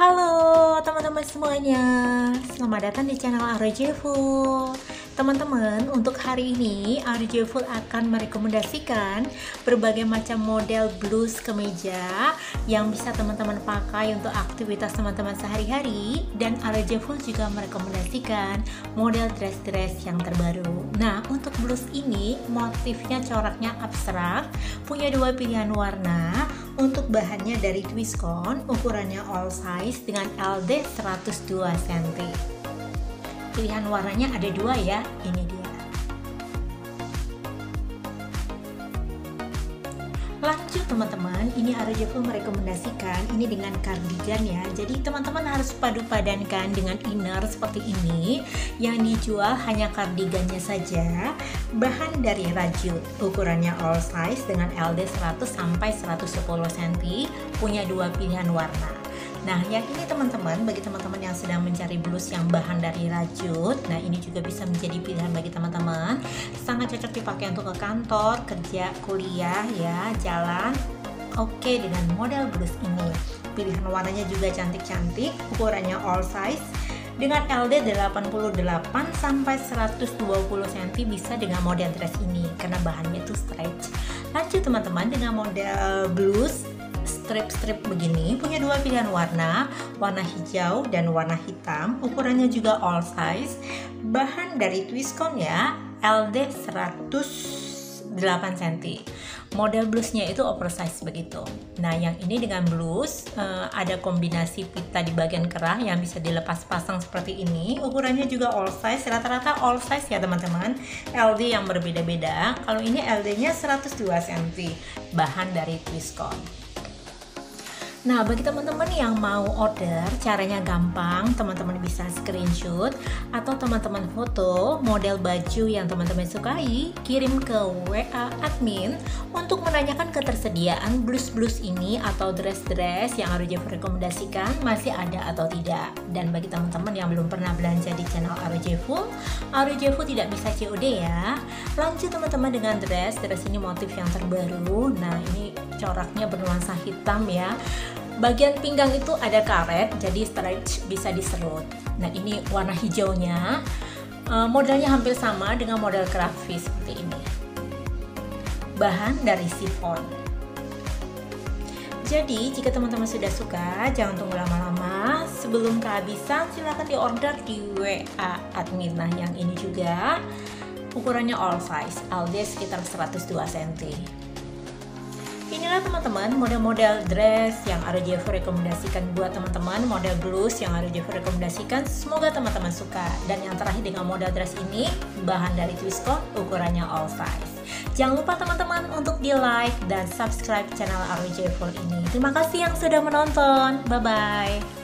Halo teman-teman semuanya, selamat datang di channel RJ Full. Teman-teman, untuk hari ini RJ Full akan merekomendasikan berbagai macam model blus kemeja yang bisa teman-teman pakai untuk aktivitas teman-teman sehari-hari dan RJ Full juga merekomendasikan model dress-dress yang terbaru. Nah, untuk blus ini motifnya coraknya abstrak, punya dua pilihan warna, untuk bahannya dari Twiscon, ukurannya all size dengan LD 102 cm pilihan warnanya ada dua ya ini dia lanjut teman-teman. Ini Jepul merekomendasikan ini dengan kardigan ya. Jadi teman-teman harus padu padankan dengan inner seperti ini. Yang dijual hanya kardigannya saja. Bahan dari rajut ukurannya all size dengan LD 100 sampai 110 cm punya dua pilihan warna Nah, yang ini teman-teman, bagi teman-teman yang sedang mencari blus yang bahan dari rajut, nah ini juga bisa menjadi pilihan bagi teman-teman. Sangat cocok dipakai untuk ke kantor, kerja, kuliah, ya, jalan. Oke dengan model blus ini. Pilihan warnanya juga cantik-cantik, ukurannya all size dengan LD 88 sampai 120 cm bisa dengan model dress ini karena bahannya itu stretch. Lanjut teman-teman dengan model blus strip-strip begini punya dua pilihan warna, warna hijau dan warna hitam. Ukurannya juga all size. Bahan dari Twiscon ya, LD 108 cm. Model blusnya itu oversize begitu. Nah, yang ini dengan blus uh, ada kombinasi pita di bagian kerah yang bisa dilepas pasang seperti ini. Ukurannya juga all size, rata-rata all size ya teman-teman. LD yang berbeda-beda. Kalau ini LD-nya 102 cm. Bahan dari Twiscon. Nah, bagi teman-teman yang mau order, caranya gampang. Teman-teman bisa screenshot atau teman-teman foto model baju yang teman-teman sukai, kirim ke WA admin untuk menanyakan ketersediaan blus-blus ini atau dress-dress yang RJ rekomendasikan masih ada atau tidak. Dan bagi teman-teman yang belum pernah belanja di channel RJ Full tidak bisa COD ya. Lanjut teman-teman dengan dress, dress ini motif yang terbaru. Nah, ini coraknya bernuansa hitam ya. Bagian pinggang itu ada karet jadi stretch bisa diserut. Nah ini warna hijaunya. Uh, modelnya hampir sama dengan model grafis seperti ini. Bahan dari sifon jadi jika teman-teman sudah suka jangan tunggu lama-lama. Sebelum kehabisan silahkan di order di WA admin nah yang ini juga. Ukurannya all size LD sekitar 102 cm inilah teman-teman model-model dress yang RJF rekomendasikan buat teman-teman model blues yang RJF rekomendasikan semoga teman-teman suka. Dan yang terakhir dengan model dress ini bahan dari Twisco ukurannya all size. Jangan lupa teman-teman untuk di like dan subscribe channel RJ Full ini. Terima kasih yang sudah menonton. Bye bye